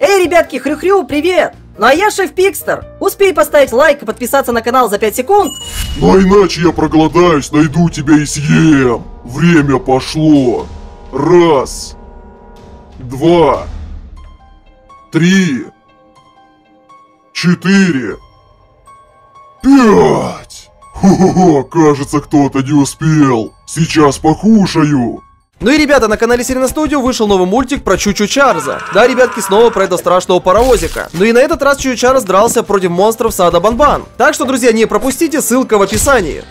Эй, ребятки, хрю-хрю, привет! Ну а я шеф Пикстер. Успей поставить лайк и подписаться на канал за 5 секунд. Ну а иначе я проголодаюсь, найду тебя и съем. Время пошло. Раз. Два. Три. Четыре. Пять. Хо-хо-хо, кажется, кто-то не успел. Сейчас покушаю. Ну и, ребята, на канале Сирена Студио вышел новый мультик про Чучу Чарльза. Да, ребятки, снова про этого страшного паровозика. Ну и на этот раз Чучу Чарльз дрался против монстров сада Банбан. Так что, друзья, не пропустите, ссылка в описании.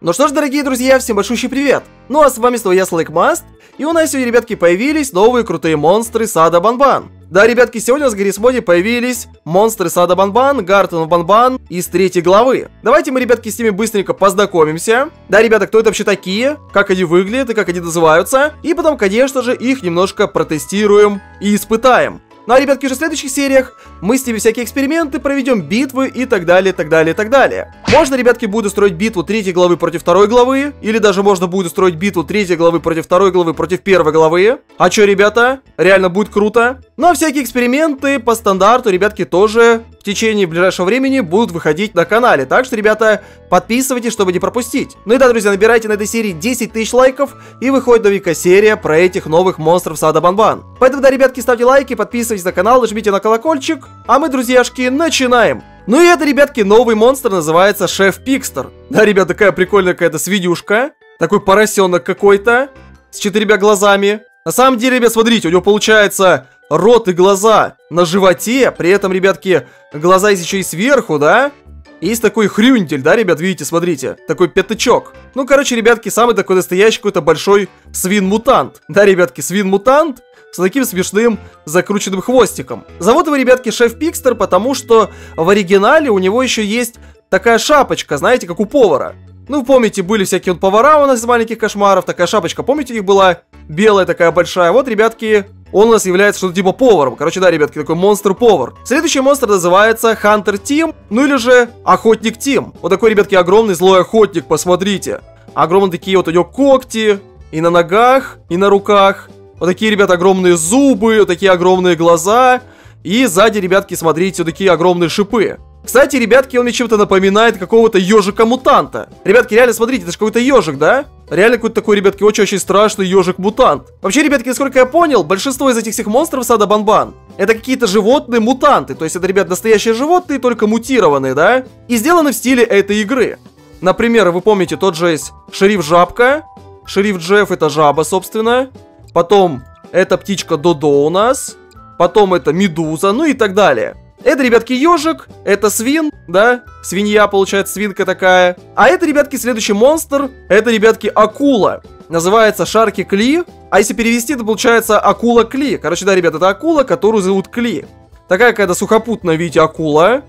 Ну что ж, дорогие друзья, всем большущий привет! Ну а с вами снова я, Слайкмаст, и у нас сегодня, ребятки, появились новые крутые монстры сада Банбан. Да, ребятки, сегодня у нас появились монстры сада Банбан, Гартон Банбан из третьей главы. Давайте мы, ребятки, с ними быстренько познакомимся. Да, ребята, кто это вообще такие, как они выглядят и как они называются. И потом, конечно же, их немножко протестируем и испытаем. Ну а, ребятки, уже в следующих сериях мы с ними всякие эксперименты, проведем битвы и так далее, так далее, так далее. Можно, ребятки, будет устроить битву третьей главы против второй главы, или даже можно будет устроить битву третьей главы против второй главы против первой главы. А чё, ребята? Реально будет круто. Ну а всякие эксперименты по стандарту, ребятки, тоже течение ближайшего времени будут выходить на канале. Так что, ребята, подписывайтесь, чтобы не пропустить. Ну и да, друзья, набирайте на этой серии 10 тысяч лайков, и выходит новенькая серия про этих новых монстров Сада Банбан. Поэтому, да, ребятки, ставьте лайки, подписывайтесь на канал, нажмите на колокольчик, а мы, друзьяшки, начинаем. Ну и это, ребятки, новый монстр называется Шеф Пикстер. Да, ребят, такая прикольная какая-то свидюшка. Такой поросенок какой-то. С четырьмя глазами. На самом деле, ребят, смотрите, у него получается рот и глаза на животе. При этом, ребятки, глаза есть еще и сверху, да? Есть такой хрюнтель, да, ребят, видите, смотрите, такой пятачок. Ну, короче, ребятки, самый такой настоящий какой-то большой свин-мутант. Да, ребятки, свин-мутант с таким смешным закрученным хвостиком. Зовут его, ребятки, Шеф Пикстер, потому что в оригинале у него еще есть такая шапочка, знаете, как у повара. Ну, помните, были всякие вот повара у нас из маленьких кошмаров, такая шапочка, помните, у них была белая такая большая. Вот, ребятки, он у нас является что-то типа поваром. Короче, да, ребятки, такой монстр-повар. Следующий монстр называется Хантер Тим, ну или же Охотник Тим. Вот такой, ребятки, огромный злой охотник, посмотрите. Огромные такие вот у него когти, и на ногах, и на руках. Вот такие, ребята, огромные зубы, вот такие огромные глаза. И сзади, ребятки, смотрите, вот такие огромные шипы. Кстати, ребятки, он мне чем-то напоминает какого-то ежика-мутанта. Ребятки, реально, смотрите, это же какой-то ежик, да? Реально какой-то такой, ребятки, очень-очень страшный ежик-мутант. Вообще, ребятки, насколько я понял, большинство из этих всех монстров сада Банбан это какие-то животные-мутанты. То есть это, ребят, настоящие животные, только мутированные, да? И сделаны в стиле этой игры. Например, вы помните, тот же есть шериф Жабка. Шериф Джефф это жаба, собственно. Потом это птичка Додо у нас. Потом это Медуза, ну и так далее. Это, ребятки, ежик, это свин, да, свинья, получается, свинка такая. А это, ребятки, следующий монстр, это, ребятки, акула. Называется Шарки Кли, а если перевести, то получается акула Кли. Короче, да, ребята, это акула, которую зовут Кли. Такая какая-то сухопутная, видите, акула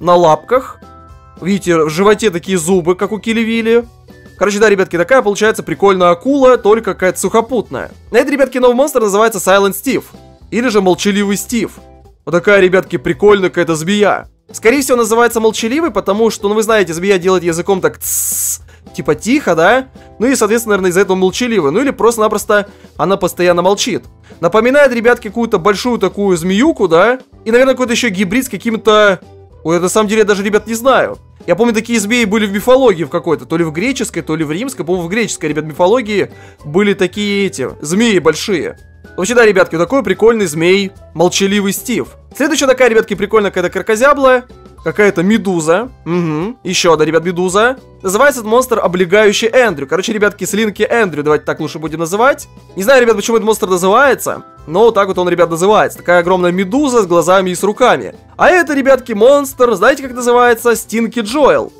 на лапках. Видите, в животе такие зубы, как у Килливилли. Короче, да, ребятки, такая получается прикольная акула, только какая-то сухопутная. Это, ребятки, новый монстр называется Silent Steve. Или же Молчаливый Стив. Вот такая, ребятки, прикольная какая-то змея. Скорее всего, называется молчаливый, потому что, ну, вы знаете, змея делает языком так типа тихо, да? Ну и, соответственно, наверное, из-за этого молчаливый. Ну или просто-напросто она постоянно молчит. Напоминает, ребятки, какую-то большую такую змеюку, да? И, наверное, какой-то еще гибрид с каким-то... Ой, на самом деле я даже, ребят, не знаю. Я помню, такие змеи были в мифологии в какой-то, то ли в греческой, то ли в римской. По-моему, в греческой, ребят, мифологии были такие эти, змеи большие. Вообще, да, ребятки, такой прикольный змей, молчаливый Стив. Следующая такая, ребятки, прикольная какая-то крокозябла. Какая-то медуза. Угу. Еще одна, ребят, медуза. Называется этот монстр облегающий Эндрю. Короче, ребятки, слинки Эндрю, давайте так лучше будем называть. Не знаю, ребят, почему этот монстр называется, но вот так вот он, ребят, называется. Такая огромная медуза с глазами и с руками. А это, ребятки, монстр, знаете, как называется? Стинки Джоэл.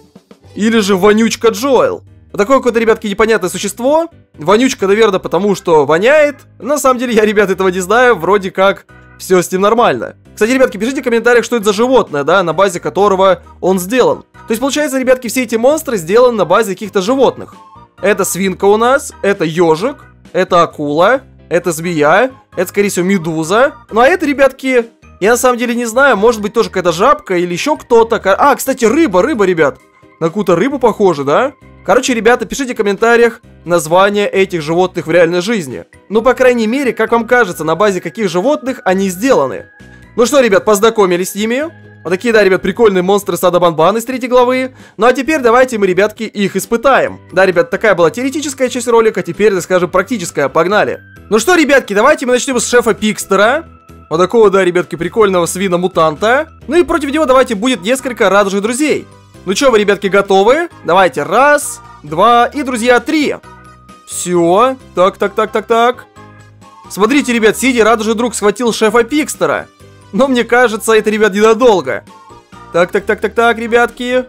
Или же Вонючка Джоэл. Вот такое какое-то, ребятки, непонятное существо. Вонючка, наверное, потому что воняет. На самом деле, я, ребят, этого не знаю. Вроде как все с ним нормально. Кстати, ребятки, пишите в комментариях, что это за животное, да, на базе которого он сделан. То есть, получается, ребятки, все эти монстры сделаны на базе каких-то животных. Это свинка у нас, это ежик, это акула, это змея, это, скорее всего, медуза. Ну, а это, ребятки, я на самом деле не знаю, может быть, тоже какая-то жабка или еще кто-то. А, кстати, рыба, рыба, ребят. На какую-то рыбу похоже, да? Короче, ребята, пишите в комментариях названия этих животных в реальной жизни. Ну, по крайней мере, как вам кажется, на базе каких животных они сделаны. Ну что, ребят, познакомились с ними. Вот такие, да, ребят, прикольные монстры сада Банбан из третьей главы. Ну а теперь давайте мы, ребятки, их испытаем. Да, ребят, такая была теоретическая часть ролика, теперь, так скажем, практическая. Погнали. Ну что, ребятки, давайте мы начнем с шефа Пикстера. Вот такого, да, ребятки, прикольного свина-мутанта. Ну и против него давайте будет несколько радужных друзей. Ну что, вы, ребятки, готовы? Давайте, раз, два и, друзья, три. Все, так, так, так, так, так. Смотрите, ребят, сидя радужный друг схватил шефа Пикстера. Но мне кажется, это, ребят, ненадолго. Так, так, так, так, так, ребятки.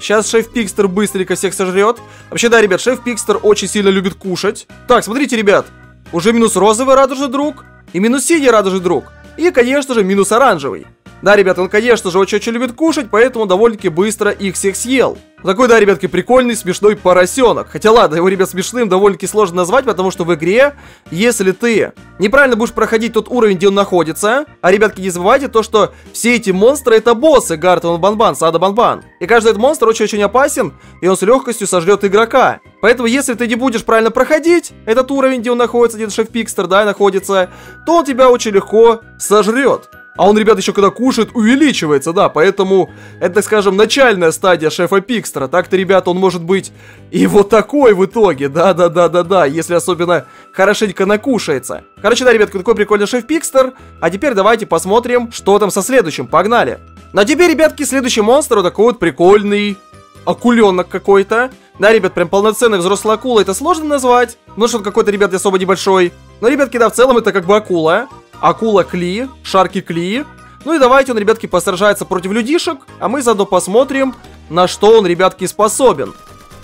Сейчас шеф Пикстер быстренько всех сожрет. Вообще, да, ребят, шеф Пикстер очень сильно любит кушать. Так, смотрите, ребят. Уже минус розовый радужный друг. И минус синий радужный друг. И, конечно же, минус оранжевый. Да, ребят, он, конечно же, очень-очень любит кушать, поэтому довольно-таки быстро их всех съел. Такой, да, ребятки, прикольный, смешной поросенок. Хотя, ладно, его, ребят, смешным довольно-таки сложно назвать, потому что в игре, если ты неправильно будешь проходить тот уровень, где он находится, а, ребятки, не забывайте то, что все эти монстры это боссы Гартон Банбан, Сада Банбан. И каждый этот монстр очень-очень опасен, и он с легкостью сожрет игрока. Поэтому, если ты не будешь правильно проходить этот уровень, где он находится, где шеф Пикстер, да, находится, то он тебя очень легко сожрет. А он, ребят, еще когда кушает, увеличивается, да, поэтому это, так скажем, начальная стадия шефа Пикстера. Так-то, ребята, он может быть и вот такой в итоге, да-да-да-да-да, если особенно хорошенько накушается. Короче, да, ребятки, такой прикольный шеф Пикстер. А теперь давайте посмотрим, что там со следующим, погнали. Ну а теперь, ребятки, следующий монстр, вот такой вот прикольный акуленок какой-то. Да, ребят, прям полноценный взрослый акула, это сложно назвать. Ну что, какой-то, ребят, особо небольшой. Но, ребятки, да, в целом это как бы акула. Акула Кли, Шарки Кли. Ну и давайте он, ребятки, посражается против людишек, а мы заодно посмотрим, на что он, ребятки, способен.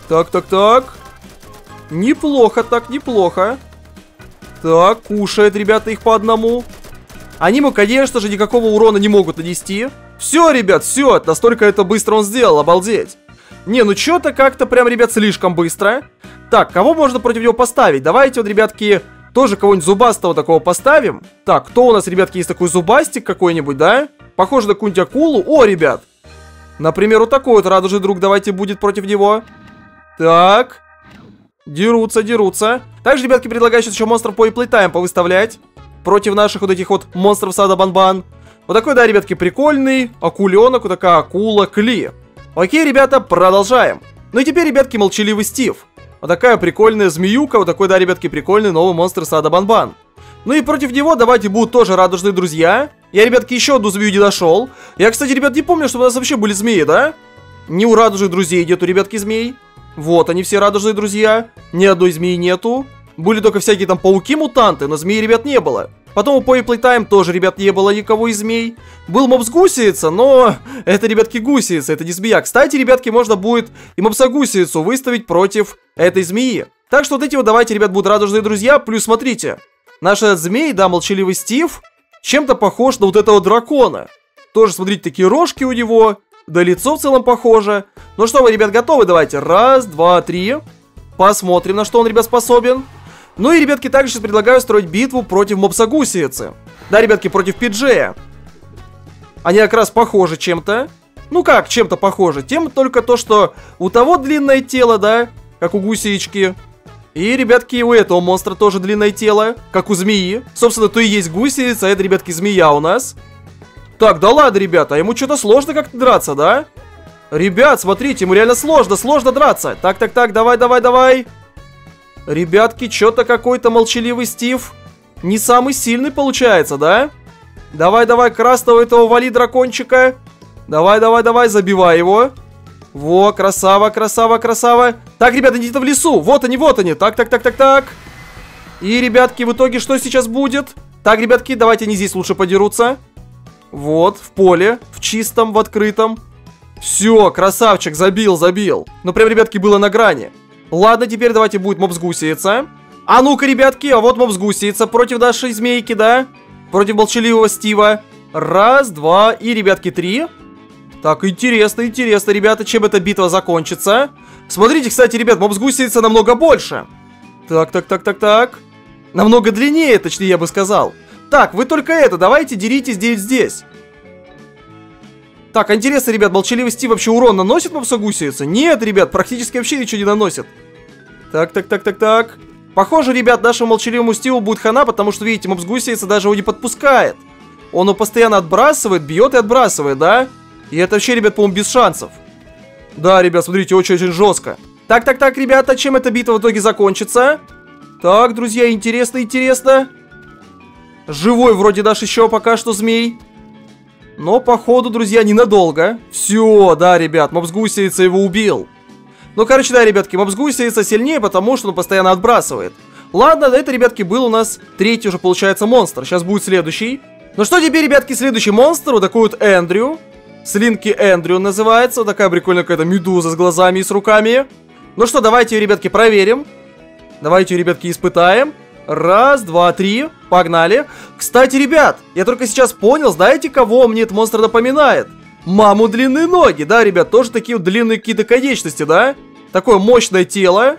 Так, так, так. Неплохо так, неплохо. Так, кушает, ребята, их по одному. Они ему, конечно же, никакого урона не могут нанести. Все, ребят, все, настолько это быстро он сделал, обалдеть. Не, ну что-то как-то прям, ребят, слишком быстро. Так, кого можно против него поставить? Давайте вот, ребятки, тоже кого-нибудь зубастого такого поставим. Так, кто у нас, ребятки, есть такой зубастик какой-нибудь, да? Похоже на какую-нибудь акулу. О, ребят! Например, вот такой вот радужный друг давайте будет против него. Так. Дерутся, дерутся. Также, ребятки, предлагаю сейчас еще монстров по Playtime повыставлять. Против наших вот этих вот монстров сада Банбан. Вот такой, да, ребятки, прикольный. Акуленок, вот такая акула, Кли. Окей, ребята, продолжаем. Ну и теперь, ребятки, молчаливый Стив. Вот такая прикольная змеюка, вот такой, да, ребятки, прикольный новый монстр Сада Банбан. Ну и против него давайте будут тоже радужные друзья. Я, ребятки, еще одну змею не нашел. Я, кстати, ребят, не помню, что у нас вообще были змеи, да? Не у радужных друзей нету, ребятки, змей. Вот они все радужные друзья. Ни одной змеи нету. Были только всякие там пауки-мутанты, но змей, ребят, не было. Потом у Poi Playtime тоже, ребят, не было никого из змей. Был мобс гусеница, но это, ребятки, гусеница, это не змея. Кстати, ребятки, можно будет и мопса гусеницу выставить против этой змеи. Так что вот эти вот давайте, ребят, будут радужные друзья. Плюс смотрите, наш этот змей, да, молчаливый Стив, чем-то похож на вот этого дракона. Тоже, смотрите, такие рожки у него, да лицо в целом похоже. Ну что, вы, ребят, готовы? Давайте, раз, два, три. Посмотрим, на что он, ребят, способен. Ну и, ребятки, также сейчас предлагаю строить битву против мопса гусеницы. Да, ребятки, против Пиджея. Они как раз похожи чем-то. Ну как, чем-то похожи. Тем только то, что у того длинное тело, да, как у гусечки. И, ребятки, у этого монстра тоже длинное тело, как у змеи. Собственно, то и есть гусеница, а это, ребятки, змея у нас. Так, да ладно, ребята, ему что-то сложно как-то драться, да? Ребят, смотрите, ему реально сложно, сложно драться. Так, так, так, давай, давай, давай. Ребятки, что-то какой-то молчаливый Стив не самый сильный получается, да? Давай, давай, красного этого вали дракончика. Давай, давай, давай, забивай его. Во, красава, красава, красава. Так, ребята, где-то в лесу. Вот они, вот они. Так, так, так, так, так. И, ребятки, в итоге что сейчас будет? Так, ребятки, давайте они здесь лучше подерутся. Вот, в поле, в чистом, в открытом. Все, красавчик, забил, забил. Ну, прям, ребятки, было на грани. Ладно, теперь давайте будет мобс гусеница. А ну-ка, ребятки, а вот мобс гусеница против нашей змейки, да? Против молчаливого Стива. Раз, два и, ребятки, три. Так, интересно, интересно, ребята, чем эта битва закончится. Смотрите, кстати, ребят, мобс гусеница намного больше. Так, так, так, так, так. Намного длиннее, точнее, я бы сказал. Так, вы только это, давайте деритесь здесь здесь. Так, интересно, ребят, молчаливый Стив вообще урон наносит мопса? Нет, ребят, практически вообще ничего не наносит. Так, так, так, так, так. Похоже, ребят, нашему молчаливому Стиву будет хана, потому что, видите, мопс даже его не подпускает. Он его постоянно отбрасывает, бьет и отбрасывает, да? И это вообще, ребят, по-моему, без шансов. Да, ребят, смотрите, очень-очень жестко. Так, так, так, ребята, чем эта битва в итоге закончится? Так, друзья, интересно, интересно. Живой вроде даже еще пока что змей. Но, походу, друзья, ненадолго. Все, да, ребят, мопс его убил. Ну, короче, да, ребятки, мопс сильнее, потому что он постоянно отбрасывает. Ладно, да, это, ребятки, был у нас третий уже, получается, монстр. Сейчас будет следующий. Ну что теперь, ребятки, следующий монстр, вот такой вот Эндрю. Слинки Эндрю называется. Вот такая прикольная какая-то медуза с глазами и с руками. Ну что, давайте, ребятки, проверим. Давайте, ребятки, испытаем. Раз, два, три. Погнали. Кстати, ребят, я только сейчас понял, знаете, кого мне этот монстр напоминает? Маму длинные ноги, да, ребят, тоже такие вот длинные какие-то конечности, да? Такое мощное тело.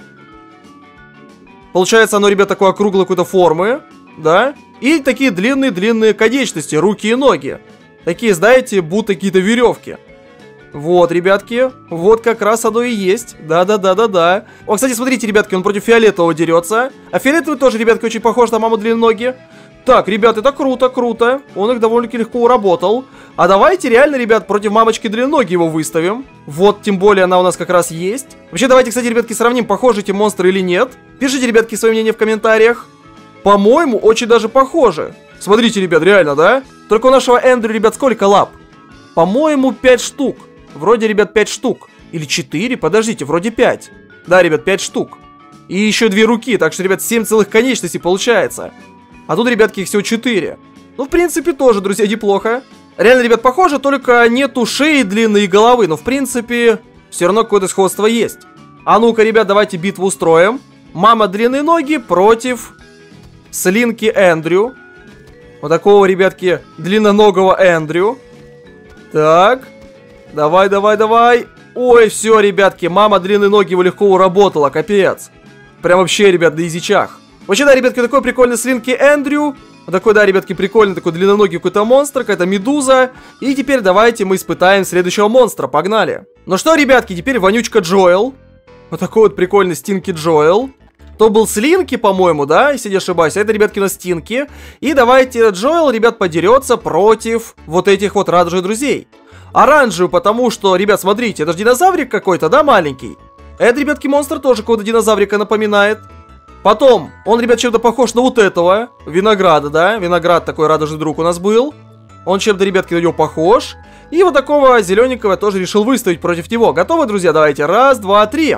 Получается, оно, ребят, такое округлой какой-то формы, да? И такие длинные-длинные конечности, руки и ноги. Такие, знаете, будто какие-то веревки. Вот, ребятки, вот как раз оно и есть. Да-да-да-да-да. О, кстати, смотрите, ребятки, он против фиолетового дерется. А фиолетовый тоже, ребятки, очень похож на маму длинноги. Так, ребят, это круто, круто. Он их довольно-таки легко уработал. А давайте реально, ребят, против мамочки длинноги его выставим. Вот, тем более она у нас как раз есть. Вообще, давайте, кстати, ребятки, сравним, похожи эти монстры или нет. Пишите, ребятки, свое мнение в комментариях. По-моему, очень даже похожи. Смотрите, ребят, реально, да? Только у нашего Эндрю, ребят, сколько лап? По-моему, 5 штук. Вроде, ребят, 5 штук. Или 4, подождите, вроде 5. Да, ребят, 5 штук. И еще две руки, так что, ребят, 7 целых конечностей получается. А тут, ребятки, их всего 4. Ну, в принципе, тоже, друзья, неплохо. Реально, ребят, похоже, только нету шеи длинной и головы. Но, в принципе, все равно какое-то сходство есть. А ну-ка, ребят, давайте битву устроим. Мама длинные ноги против Слинки Эндрю. Вот такого, ребятки, длинноногого Эндрю. Так. Давай, давай, давай. Ой, все, ребятки, мама длинные ноги его легко уработала, капец. Прям вообще, ребят, на изичах. Вообще, да, ребятки, такой прикольный слинки Эндрю. Вот такой, да, ребятки, прикольный такой длинноногий какой-то монстр, какая-то медуза. И теперь давайте мы испытаем следующего монстра, погнали. Ну что, ребятки, теперь вонючка Джоэл. Вот такой вот прикольный Стинки Джоэл. То был Слинки, по-моему, да, если не ошибаюсь. А это, ребятки, на Стинки. И давайте Джоэл, ребят, подерется против вот этих вот радужных друзей. Оранжевый, потому что, ребят, смотрите, это же динозаврик какой-то, да, маленький? Это, ребятки, монстр тоже какого-то динозаврика напоминает. Потом, он, ребят, чем-то похож на вот этого, винограда, да? Виноград такой радужный друг у нас был. Он чем-то, ребятки, на него похож. И вот такого зелененького тоже решил выставить против него. Готовы, друзья? Давайте. Раз, два, три.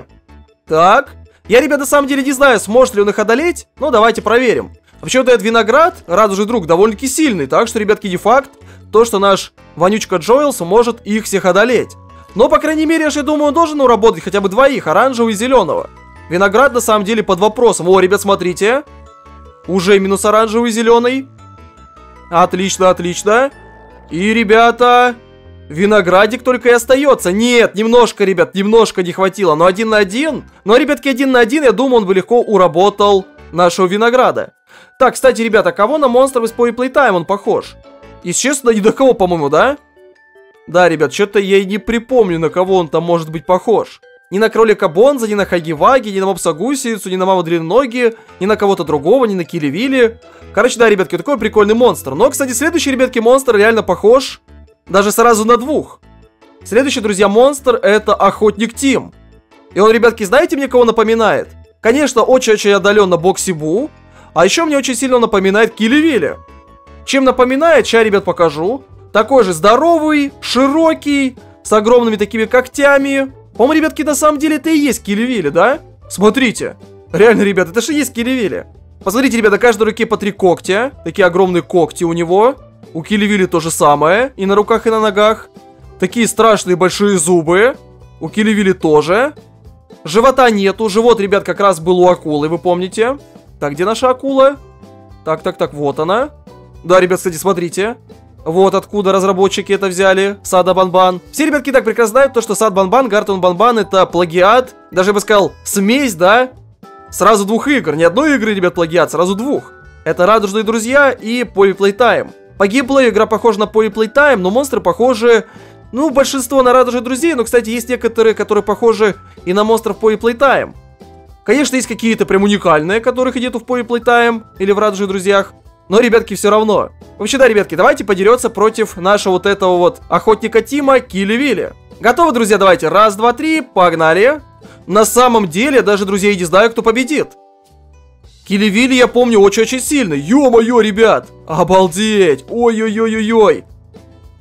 Так. Я, ребят, на самом деле не знаю, сможет ли он их одолеть. Но давайте проверим. Вообще, вот этот виноград, радужный друг, довольно-таки сильный. Так что, ребятки, не факт, то, что наш вонючка Джоэлс может их всех одолеть. Но, по крайней мере, я же думаю, должен уработать хотя бы двоих, оранжевого и зеленого. Виноград на самом деле под вопросом. О, ребят, смотрите. Уже минус оранжевый и зеленый. Отлично, отлично. И, ребята, виноградик только и остается. Нет, немножко, ребят, немножко не хватило. Но один на один. Но, ребятки, один на один, я думаю, он бы легко уработал нашего винограда. Так, кстати, ребята, кого на монстров из Power Playtime он похож? Если честно, ни до кого, по-моему, да? Да, ребят, что-то я и не припомню, на кого он там может быть похож. Ни на кролика Бонза, ни на Хагиваги, ни на Мопса Гусеницу, ни на Маму Длинноги, ни на кого-то другого, ни на Килли Короче, да, ребятки, такой прикольный монстр. Но, кстати, следующий, ребятки, монстр реально похож даже сразу на двух. Следующий, друзья, монстр это Охотник Тим. И он, ребятки, знаете мне кого напоминает? Конечно, очень-очень отдаленно Боксибу, а еще мне очень сильно напоминает Килли Чем напоминает, сейчас, ребят, покажу. Такой же здоровый, широкий, с огромными такими когтями, по-моему, ребятки, на самом деле это и есть Килливилли, да? Смотрите. Реально, ребят, это же есть Килливилли. Посмотрите, ребята, каждой руке по три когтя. Такие огромные когти у него. У Килливилли то же самое. И на руках, и на ногах. Такие страшные большие зубы. У Килливилли тоже. Живота нету. Живот, ребят, как раз был у акулы, вы помните? Так, где наша акула? Так, так, так, вот она. Да, ребят, кстати, смотрите. Вот откуда разработчики это взяли, Сада Банбан. Все ребятки так прекрасно знают то, что Сад Банбан, Гартон Банбан это плагиат, даже я бы сказал, смесь, да? Сразу двух игр, не одной игры, ребят, плагиат, сразу двух. Это Радужные Друзья и Poly Playtime. По геймплею игра похожа на Poly Playtime, но монстры похожи Ну, большинство на радужных друзей, но, кстати, есть некоторые, которые похожи и на монстров по Playtime. Конечно, есть какие-то прям уникальные, которых нету в Poe Playtime или в радужных друзьях. Но, ребятки, все равно. Вообще, да, ребятки, давайте подерется против нашего вот этого вот охотника Тима Килли. Готовы, друзья? Давайте. Раз, два, три. Погнали. На самом деле, даже, друзья, я не знаю, кто победит. Килли я помню, очень-очень сильный. Ё-моё, ребят. Обалдеть. Ой-ой-ой-ой-ой.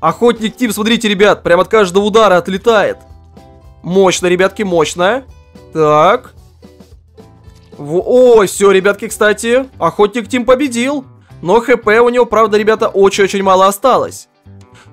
Охотник Тим, смотрите, ребят, прям от каждого удара отлетает. Мощно, ребятки, мощно. Так. В... Ой, все, ребятки, кстати, охотник Тим победил. Но хп у него, правда, ребята, очень-очень мало осталось.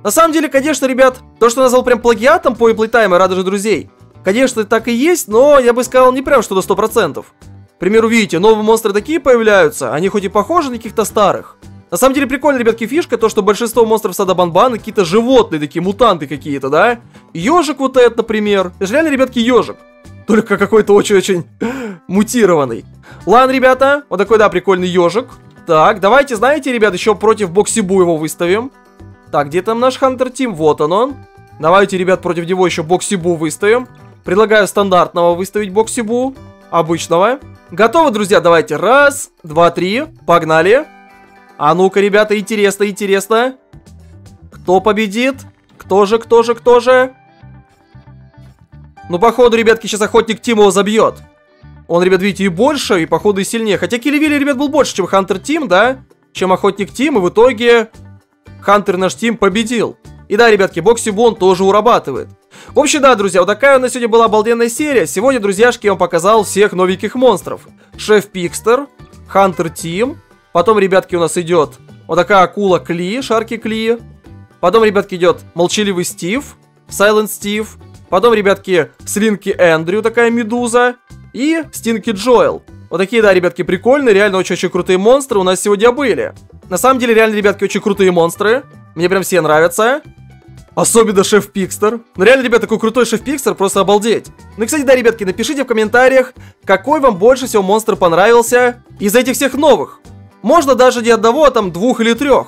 На самом деле, конечно, ребят, то, что назвал прям плагиатом по Playtime и Радужных Друзей, конечно, так и есть, но я бы сказал не прям что до 100%. К примеру, видите, новые монстры такие появляются, они хоть и похожи на каких-то старых. На самом деле, прикольно, ребятки, фишка, то, что большинство монстров Сада Банбана какие-то животные, такие мутанты какие-то, да? Ежик вот этот, например. Это же реально, ребятки, ежик. Только какой-то очень-очень мутированный. Ладно, ребята, вот такой, да, прикольный ежик. Так, давайте, знаете, ребят, еще против Боксибу его выставим. Так, где там наш Хантер Тим? Вот он он. Давайте, ребят, против него еще Боксибу выставим. Предлагаю стандартного выставить Боксибу. Обычного. Готовы, друзья? Давайте. Раз, два, три. Погнали. А ну-ка, ребята, интересно, интересно. Кто победит? Кто же, кто же, кто же? Ну, походу, ребятки, сейчас охотник Тим его забьет. Он, ребят, видите, и больше, и походу и сильнее. Хотя Килливилли, ребят, был больше, чем Хантер Тим, да? Чем Охотник Тим, и в итоге Хантер наш Тим победил. И да, ребятки, Боксибон тоже урабатывает. В общем, да, друзья, вот такая у нас сегодня была обалденная серия. Сегодня, друзьяшки, я вам показал всех новеньких монстров. Шеф Пикстер, Хантер Тим. Потом, ребятки, у нас идет вот такая акула Кли, Шарки Кли. Потом, ребятки, идет Молчаливый Стив, Сайлент Стив. Потом, ребятки, Слинки Эндрю, такая медуза. И Стинки Джоэл. Вот такие, да, ребятки, прикольные, реально очень-очень крутые монстры у нас сегодня были. На самом деле, реально, ребятки, очень крутые монстры. Мне прям все нравятся. Особенно Шеф Пикстер. Ну реально, ребят, такой крутой Шеф Пикстер, просто обалдеть. Ну и, кстати, да, ребятки, напишите в комментариях, какой вам больше всего монстр понравился из этих всех новых. Можно даже не одного, а там двух или трех.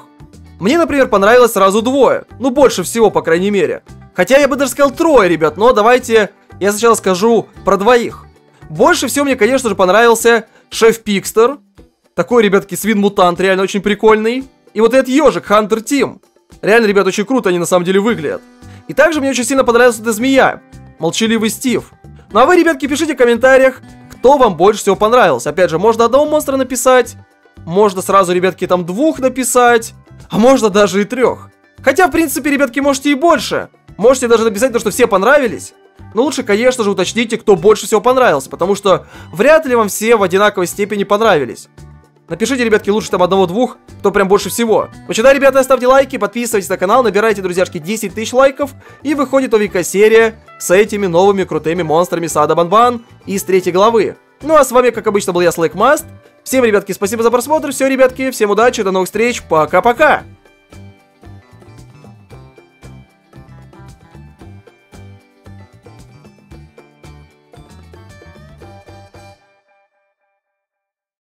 Мне, например, понравилось сразу двое. Ну, больше всего, по крайней мере. Хотя я бы даже сказал трое, ребят, но давайте я сначала скажу про двоих. Больше всего мне, конечно же, понравился Шеф Пикстер. Такой, ребятки, свин-мутант, реально очень прикольный. И вот этот ежик, Хантер Тим. Реально, ребят, очень круто они на самом деле выглядят. И также мне очень сильно понравилась эта змея. Молчаливый Стив. Ну а вы, ребятки, пишите в комментариях, кто вам больше всего понравился. Опять же, можно одного монстра написать. Можно сразу, ребятки, там двух написать. А можно даже и трех. Хотя, в принципе, ребятки, можете и больше. Можете даже написать то, что все понравились. Но лучше, конечно же, уточните, кто больше всего понравился, потому что вряд ли вам все в одинаковой степени понравились. Напишите, ребятки, лучше там одного-двух, кто прям больше всего. Ну ребята, ставьте лайки, подписывайтесь на канал, набирайте, друзьяшки, 10 тысяч лайков, и выходит новенькая серия с этими новыми крутыми монстрами Сада Банбан из третьей главы. Ну а с вами, как обычно, был я, Слэкмаст. Всем, ребятки, спасибо за просмотр, все, ребятки, всем удачи, до новых встреч, пока-пока!